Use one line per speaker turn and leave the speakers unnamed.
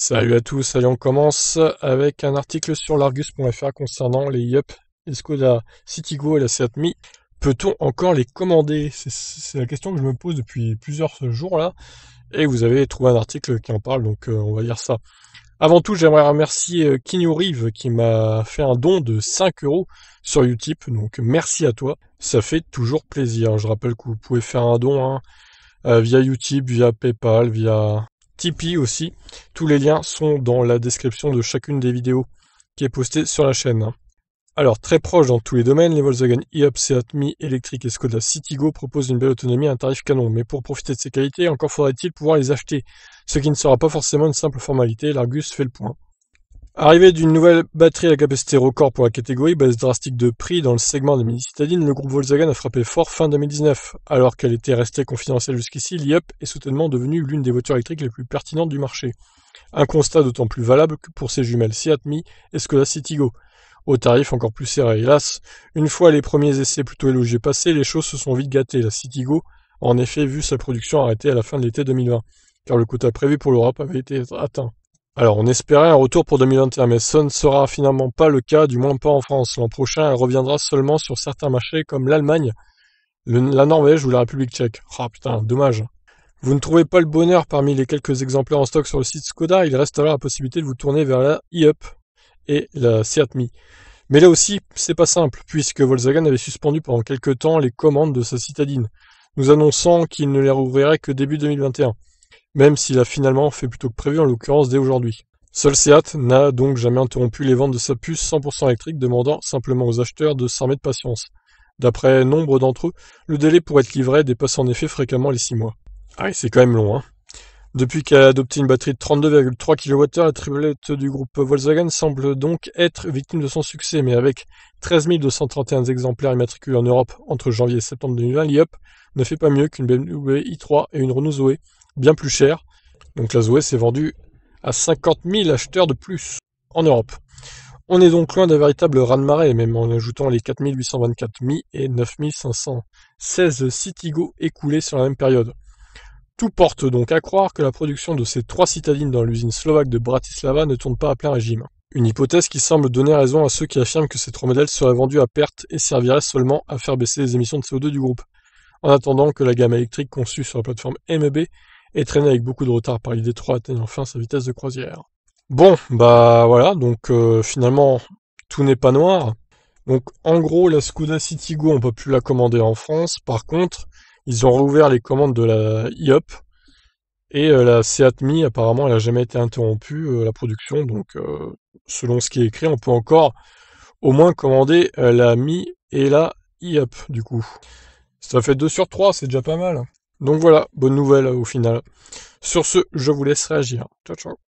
Salut à tous, allez on commence avec un article sur l'Argus.fr concernant les Yup, les Skoda Citigo et la Seat. Peut-on encore les commander? C'est la question que je me pose depuis plusieurs jours là, et vous avez trouvé un article qui en parle, donc euh, on va lire ça. Avant tout, j'aimerais remercier euh, Kinyo Rive qui m'a fait un don de 5 euros sur Utip, donc merci à toi, ça fait toujours plaisir. Je rappelle que vous pouvez faire un don hein, euh, via Utip, via PayPal, via Tipeee aussi. Tous les liens sont dans la description de chacune des vidéos qui est postée sur la chaîne. Alors, très proche dans tous les domaines, les Volkswagen e-Up, Seat Mi, électrique et Skoda Citigo proposent une belle autonomie à un tarif canon. Mais pour profiter de ces qualités, encore faudrait-il pouvoir les acheter. Ce qui ne sera pas forcément une simple formalité, l'Argus fait le point. Arrivée d'une nouvelle batterie à capacité record pour la catégorie, baisse drastique de prix dans le segment des mini-citadines, le groupe Volkswagen a frappé fort fin 2019. Alors qu'elle était restée confidentielle jusqu'ici, l'IUP est soudainement devenue l'une des voitures électriques les plus pertinentes du marché. Un constat d'autant plus valable que pour ses jumelles Seat Mi et Skoda Citigo, au tarif encore plus serré. Hélas, une fois les premiers essais plutôt élogieux passés, les choses se sont vite gâtées. La Citigo a en effet vu sa production arrêtée à la fin de l'été 2020, car le quota prévu pour l'Europe avait été atteint. Alors on espérait un retour pour 2021, mais ce ne sera finalement pas le cas, du moins pas en France. L'an prochain, elle reviendra seulement sur certains marchés comme l'Allemagne, la Norvège ou la République tchèque. Ah putain, dommage. Vous ne trouvez pas le bonheur parmi les quelques exemplaires en stock sur le site Skoda, il reste alors la possibilité de vous tourner vers la e-Up et la Seat. Mais là aussi, c'est pas simple, puisque Volkswagen avait suspendu pendant quelques temps les commandes de sa citadine, nous annonçant qu'il ne les rouvrirait que début 2021 même s'il a finalement fait plutôt que prévu en l'occurrence dès aujourd'hui. Seul Seat n'a donc jamais interrompu les ventes de sa puce 100% électrique, demandant simplement aux acheteurs de s'armer de patience. D'après nombre d'entre eux, le délai pour être livré dépasse en effet fréquemment les 6 mois. Ah c'est quand même long, hein. Depuis qu'elle a adopté une batterie de 32,3 kWh, la triplette du groupe Volkswagen semble donc être victime de son succès, mais avec 13 231 exemplaires immatriculés en Europe entre janvier et septembre 2020, l'IUP ne fait pas mieux qu'une BMW i3 et une Renault Zoé, bien plus cher. Donc la Zoé s'est vendue à 50 000 acheteurs de plus en Europe. On est donc loin d'un véritable raz-de-marée, même en ajoutant les 4824 Mi et 9516 Citigo écoulés sur la même période. Tout porte donc à croire que la production de ces trois citadines dans l'usine slovaque de Bratislava ne tourne pas à plein régime. Une hypothèse qui semble donner raison à ceux qui affirment que ces trois modèles seraient vendus à perte et serviraient seulement à faire baisser les émissions de CO2 du groupe, en attendant que la gamme électrique conçue sur la plateforme MEB et traîné avec beaucoup de retard par l'ID3 atteigne enfin sa vitesse de croisière. Bon, bah voilà, donc euh, finalement tout n'est pas noir. Donc en gros la Skoda Citigo on peut plus la commander en France. Par contre, ils ont rouvert les commandes de la IOP et euh, la Seat Mi apparemment elle a jamais été interrompue euh, la production. Donc selon ce qui est écrit, on peut encore au moins commander la Mi et la IOP du coup. Ça fait 2 sur 3, c'est déjà pas mal. Donc voilà, bonne nouvelle au final. Sur ce, je vous laisse réagir. Ciao ciao.